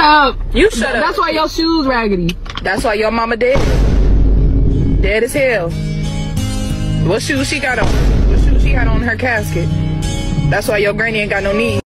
up. You shut up. That's why your shoes raggedy. That's why your mama dead. Dead as hell. What shoes she got on? What shoes she had on her casket? That's why your granny ain't got no knees.